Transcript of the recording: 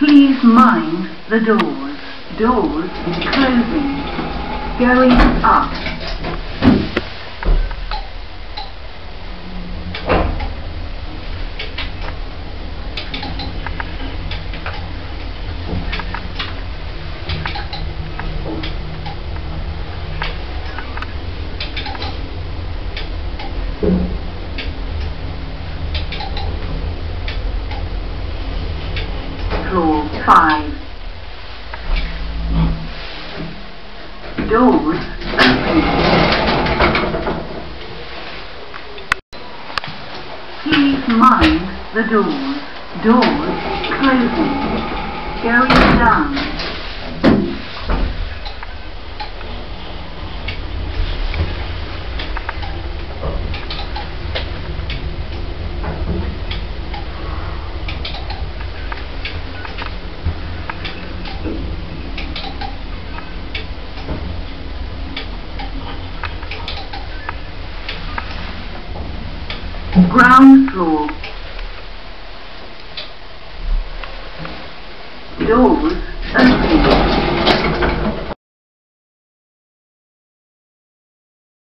Please mind the doors. Doors closing. Going up. Floor 5. Doors open. Please mind the doors. Doors closing. Going down. Ground floor. Doors open.